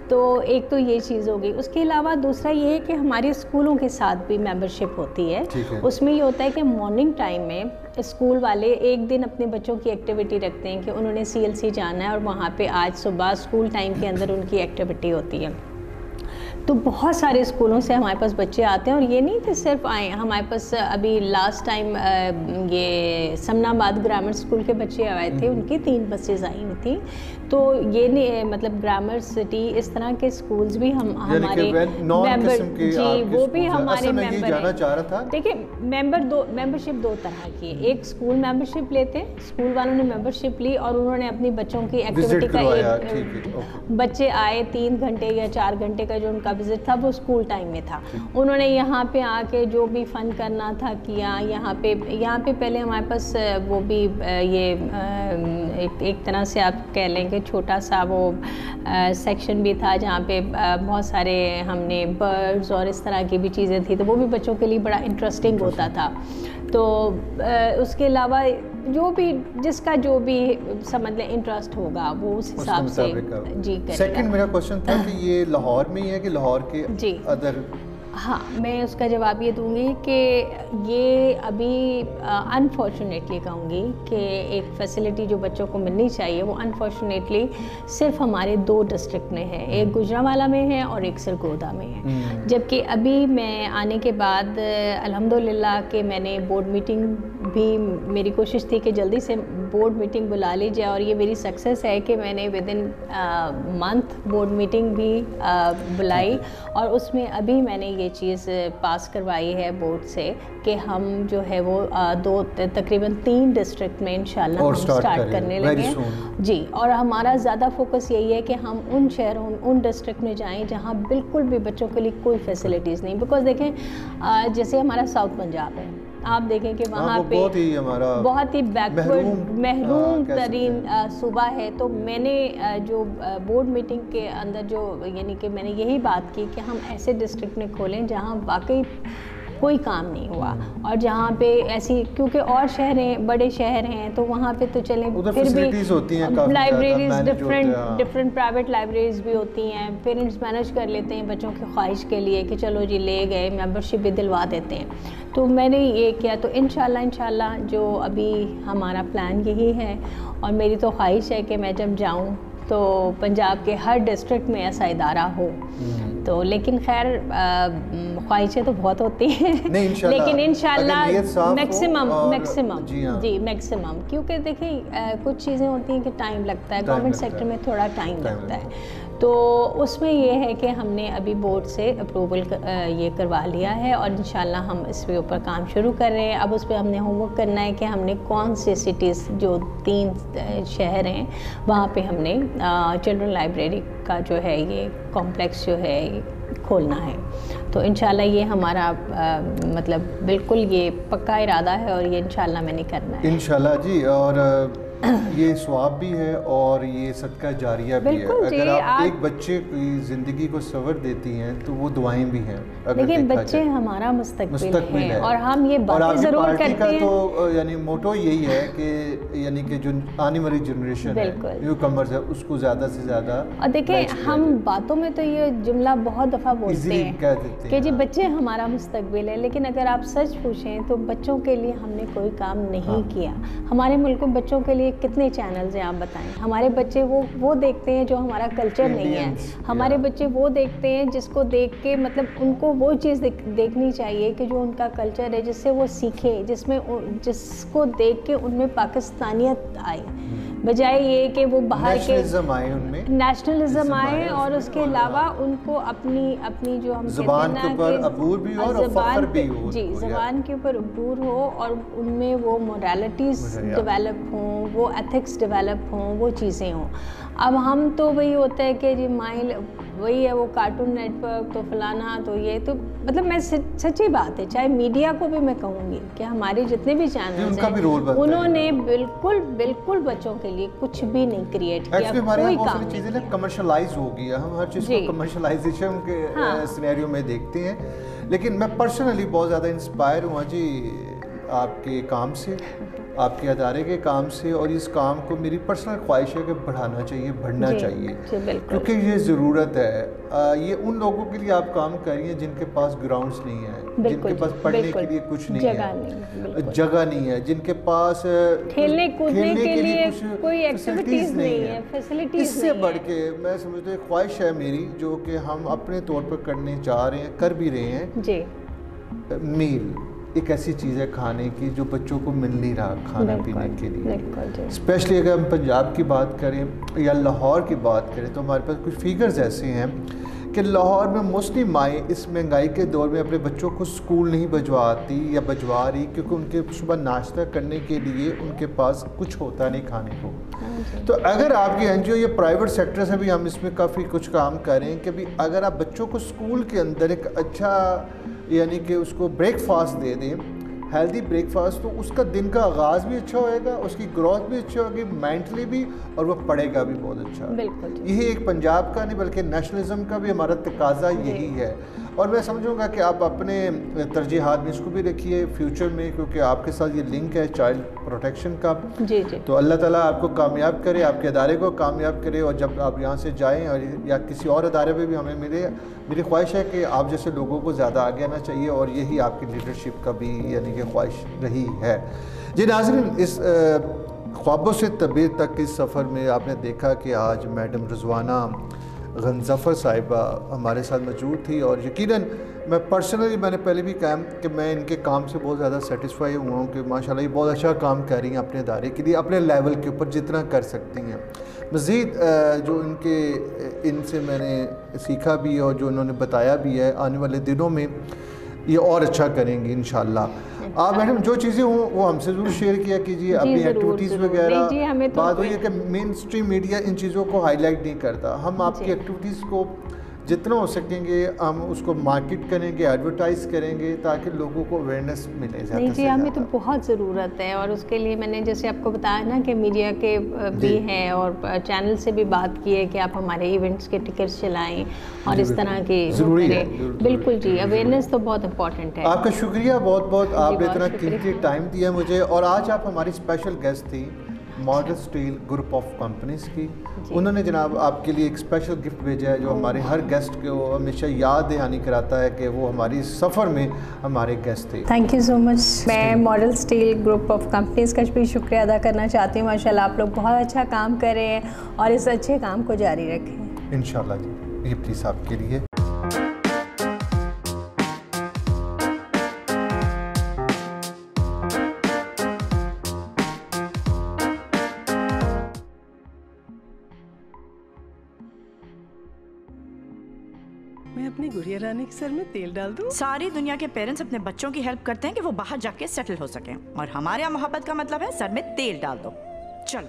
तो एक तो ये चीज़ होगी। उसके अलावा दूसरा ये है कि हमारे स्कूलों के साथ भी मेंबरशिप होती है। है। उसमें ये होता है कि मॉर्निंग टाइम में स्कूल वाले एक दिन अपने बच्चों की एक्टिविटी रखते हैं कि उन्होंने सीएलसी जाना है और वहाँ पे आज सुबह स्कूल टाइम के अंदर उनकी एक्टिविटी होती है। तो बहुत सारे स्कूलों से हमारे पास बच्चे आते हैं और ये नहीं कि सिर्फ़ आए हमारे पास अभी लास्ट टाइम ये समनाबाद ग्रामर स्कूल के बच्चे आए थे उनकी तीन बसेज आई हुई थी। तो ये नहीं मतलब ग्रामर सिटी इस तरह के स्कूल्स भी हम हमारे के जी वो भी हमारे मेंबर। देखिए मेंबर दो मेंबरशिप दो तरह की एक स्कूल मेंबरशिप लेते हैं स्कूल वालों ने मेंबरशिप ली और उन्होंने अपनी बच्चों की एक्टिविटी का एक। बच्चे आए तीन घंटे या चार घंटे का जो उनका विज़िट था, वो स्कूल टाइम में था। उन्होंने यहाँ पे आके जो भी फन करना था किया, यहाँ पे यहाँ पे पहले हमारे पास वो भी ये एक एक तरह से आप कह लें कि छोटा सा वो सेक्शन भी था जहाँ पे बहुत सारे हमने बर्ड्स और इस तरह की भी चीज़ें थी तो वो भी बच्चों के लिए बड़ा इंटरेस्टिंग होता था। तो उसके अलावा जो भी जिसका जो भी समझ लें इंटरेस्ट होगा वो उस हिसाब से जी सेकंड मेरा क्वेश्चन था कि ये लाहौर में ही है कि लाहौर के जी। अदर हाँ मैं उसका जवाब ये दूँगी कि ये अभी अनफॉर्चुनेटली कहूँगी कि एक फैसिलिटी जो बच्चों को मिलनी चाहिए वो अनफॉर्चुनेटली सिर्फ़ हमारे दो डिस्ट्रिक्ट में है। एक गुजरावाला में है और एक सरगोदा में है। जबकि अभी मैं आने के बाद अल्हम्दुलिल्लाह के मैंने बोर्ड मीटिंग भी मेरी कोशिश थी कि जल्दी से बोर्ड मीटिंग बुला ली जाए और ये मेरी सक्सेस है कि मैंने within month board meeting भी अ, बुलाई। और उसमें अभी मैंने ये चीज़ पास करवाई है बोर्ड से कि हम जो है वो अ, दो तकरीबन तीन डिस्ट्रिक्ट में इंशाल्लाह हम स्टार्ट करें, करने लगे. जी और हमारा ज़्यादा फोकस यही है कि हम उन शहरों उन डिस्ट्रिक्ट में जाएँ जहाँ बिल्कुल भी बच्चों के लिए कोई फैसिलिटीज़ नहीं। बिकॉज़ देखें जैसे हमारा साउथ पंजाब है। आप देखें कि हाँ, वहाँ पे बहुत ही हमारा बहुत ही बैकवर्ड महरूम, हाँ, तरीन सुबह सूबा है। तो मैंने जो बोर्ड मीटिंग के अंदर जो यानी कि मैंने यही बात की कि हम ऐसे डिस्ट्रिक्ट में खोलें जहाँ वाकई कोई काम नहीं हुआ। और जहाँ पे ऐसी क्योंकि और शहर हैं बड़े शहर हैं तो वहाँ पे तो चलें फिर भी होती हैं libraries different. Different private libraries भी होती हैं। पेरेंट्स मैनेज कर लेते हैं बच्चों की ख्वाहिश के लिए कि चलो जी ले गए मेम्बरशिप भी दिलवा देते हैं। तो मैंने ये किया तो इन शाला जो अभी हमारा प्लान यही है। और मेरी तो ख्वाहिश है कि मैं जब जाऊँ तो पंजाब के हर डिस्ट्रिक्ट में ऐसा इदारा हो। हम्म। तो लेकिन खैर ख्वाहिशें तो बहुत होती हैं। लेकिन इन मैक्सिमम मैक्सिमम जी हाँ। मैक्सिमम क्योंकि देखिए कुछ चीज़ें होती हैं कि टाइम लगता है। गवर्नमेंट सेक्टर में थोड़ा टाइम लगता है। तो उसमें ये है कि हमने अभी बोर्ड से अप्रूवल ये करवा लिया है और इंशाल्लाह हम इसके ऊपर काम शुरू कर रहे हैं। अब उस पर हमने होमवर्क करना है कि हमने कौन से सिटीज़ जो तीन शहर हैं वहाँ पे हमने चिल्ड्रन लाइब्रेरी का जो है ये कॉम्प्लेक्स जो है खोलना है। तो इंशाल्लाह ये हमारा अ, मतलब बिल्कुल ये पक्का इरादा है और ये इंशाल्लाह मैंने करना है। इंशाल्लाह जी और ये स्वाब भी है और ये सदका जारिया भी है अगर आप, आप- एक बच्चे की ज़िंदगी को सवर देती हैं तो वो दुआएँ भी हैं अगर देखिए बच्चे हमारा मुस्तकबिल है है और हम ये बातें ज़रूर करते का हैं तो यानी मोटो यही है कि यानी कि जो आने वाली जनरेशन है बिल्कुल। कमर्स है उसको ज़्यादा से ज़्यादा और देखिए हम बातों में तो ये जुमला बहुत दफ़ा बोलते हैं कि जी हाँ। बच्चे हमारा मुस्तकबिल है लेकिन अगर आप सच पूछें तो बच्चों के लिए हमने कोई काम नहीं हाँ। किया हमारे मुल्क में बच्चों के लिए कितने चैनल्स हैं आप बताएँ? हमारे बच्चे वो वो देखते हैं जो हमारा कल्चर नहीं है। हमारे. बच्चे वो देखते हैं जिसको देख के मतलब उनको वो चीज़ देख, देखनी चाहिए कि जो उनका कल्चर है जिससे वो सीखे जिसमें जिसको देख के उनमें पाकिस्तानियत आए बजाय ये कि वो बाहर के नेशनलिज्म आए उनमें। नेशनलिज्म आए और उसके अलावा उनको अपनी अपनी जो हम जबान के ऊपर अबूर भी हो और फखर भी हो जी ज़बान के ऊपर अबूर हो और उनमें वो मोरालिटीज़। डेवलप हों वो एथिक्स डेवलप हों वो चीज़ें हों। अब हम तो वही होता है कि जी माइल वही है वो कार्टून नेटवर्क तो फलाना तो ये तो मतलब मैं सच्ची बात है चाहे मीडिया को भी मैं कहूँगी कि हमारे जितने भी चैनल है। उन्होंने बिल्कुल बिल्कुल बच्चों के लिए कुछ भी नहीं क्रिएट किया कोई काम चीज़ें कमर्शलाइज हो गई हम हर चीज़ को कमर्शलाइजेशन के हाँ। सिनेरियो में देखते हैं। लेकिन मैं पर्सनली बहुत ज़्यादा इंस्पायर हुआ जी आपके काम से। आपके अदारे के काम से और इस काम को मेरी पर्सनल ख्वाहिश है कि बढ़ाना चाहिए बढ़ना चाहिए। क्योंकि ये ज़रूरत है। आ, ये उन लोगों के लिए आप काम कर रही हैं जिनके पास ग्राउंड्स नहीं है जिनके पास पढ़ने के लिए कुछ नहीं है। जगह नहीं है जिनके पास खेलने कूदने के लिए कुछ कोई activities नहीं है, इससे बढ़ के मैं समझता हूँ ख्वाहिश है मेरी जो कि हम अपने तौर पर करने चाह रहे हैं कर भी रहे हैं। मील। एक ऐसी चीज़ है खाने की जो बच्चों को मिल नहीं रहा खाना पीने के लिए। स्पेशली अगर हम पंजाब की बात करें या लाहौर की बात करें तो हमारे पास कुछ फिगर्स ऐसे हैं कि लाहौर में मोस्टली माएँ इस महँगाई के दौर में अपने बच्चों को स्कूल नहीं भिजवाती या भिजवा रही क्योंकि उनके सुबह नाश्ता करने के लिए उनके पास कुछ होता नहीं खाने को। तो अगर आपकी एन जी ओ या प्राइवेट सेक्टर से भी हम इसमें काफ़ी कुछ काम करें कि भी अगर आप बच्चों को स्कूल के अंदर एक अच्छा यानी कि उसको ब्रेकफास्ट दे दें। हेल्दी ब्रेकफास्ट तो उसका दिन का आगाज़ भी अच्छा होएगा उसकी ग्रोथ भी अच्छी होगी मेंटली भी और वो पढ़ेगा भी बहुत अच्छा। बिल्कुल। यही एक पंजाब का नहीं बल्कि नेशनलिज्म का भी हमारा तकाजा यही है। और मैं समझूँगा कि आप अपने तरजीहत में इसको भी रखिए फ्यूचर में क्योंकि आपके साथ ये लिंक है चाइल्ड प्रोटेक्शन का। जी जी। तो अल्लाह ताला आपको कामयाब करे आपके अदारे को कामयाब करे और जब आप यहाँ से जाएँ और या किसी और अदारे में भी हमें मिले मेरी ख्वाहिश है कि आप जैसे लोगों को ज़्यादा आगे आना चाहिए और यही आपकी लीडरशिप का भी यानी कि ख्वाहिश रही है। जी नाजरीन इस ख्वाबों से तबीर तक के सफ़र में आपने देखा कि आज मैडम रजवाना गनजफ़र साहिबा हमारे साथ मौजूद थी और यकीनन मैं पर्सनली मैंने पहले भी कहा कि मैं इनके काम से बहुत ज़्यादा सेटिस्फाई हुआ हूँ कि माशाल्लाह ये बहुत अच्छा काम कर रही हैं अपने इदारे के लिए, अपने लेवल के ऊपर जितना कर सकती हैं। मज़ीद जो इनके इनसे मैंने सीखा भी है और जो इन्होंने बताया भी है, आने वाले दिनों में ये और अच्छा करेंगी इन आप मैडम जो चीज़ें हों वो हमसे ज़रूर शेयर किया कीजिए अपनी एक्टिविटीज़ वगैरह। बात हुई है कि मेन स्ट्रीम मीडिया इन चीज़ों को हाईलाइट नहीं करता। हम आपकी एक्टिविटीज़ को जितना हो सकेंगे हम उसको मार्केट करेंगे एडवर्टाइज करेंगे ताकि लोगों को अवेयरनेस मिले नहीं जी हमें तो बहुत ज़रूरत है और उसके लिए मैंने जैसे आपको बताया ना कि मीडिया के भी। हैं और चैनल से भी बात की है कि आप हमारे इवेंट्स के टिकट्स चलाएँ और इस तरह के ज़रूरी है, बिल्कुल जी अवेयरनेस तो बहुत इम्पोर्टेंट है। आपका शुक्रिया बहुत बहुत आपने इतना कीमती टाइम दिया मुझे और आज आप हमारी स्पेशल गेस्ट थी। Model steel group of companies की। उन्होंने जनाब आपके लिए एक स्पेशल गिफ्ट भेजा है जो हमारे हर गेस्ट को हमेशा याद दहानी कराता है कि वो हमारी सफ़र में हमारे गेस्ट थे। थैंक यू सो मच मैं model steel group of companies का भी शुक्रिया अदा करना चाहती हूँ माशाल्लाह आप लोग बहुत अच्छा काम कर रहे हैं और इस अच्छे काम को जारी रखें। इन जी ये प्लीज़ आपके लिए मैं अपनी रानी के सर में तेल डाल दूँ? सारी दुनिया के पेरेंट्स अपने बच्चों की हेल्प करते हैं कि वो बाहर जाके सेटल हो सकें। और हमारे यहाँ मोहब्बत का मतलब है सर में तेल डाल दो। चलो।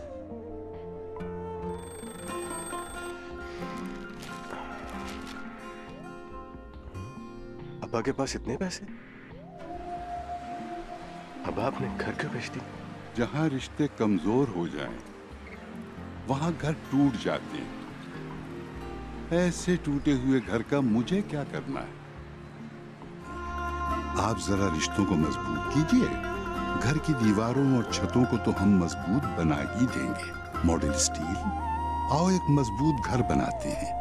अब्बा के पास इतने पैसे? अब अपने घर क्यों बेचती जहाँ रिश्ते कमज़ोर हो जाएँ, वहाँ घर टूट जाते हैं। ऐसे टूटे हुए घर का मुझे क्या करना है? आप जरा रिश्तों को मज़बूत कीजिए। घर की दीवारों और छतों को तो हम मज़बूत बना ही देंगे। Model steel. आओ एक मज़बूत घर बनाते हैं।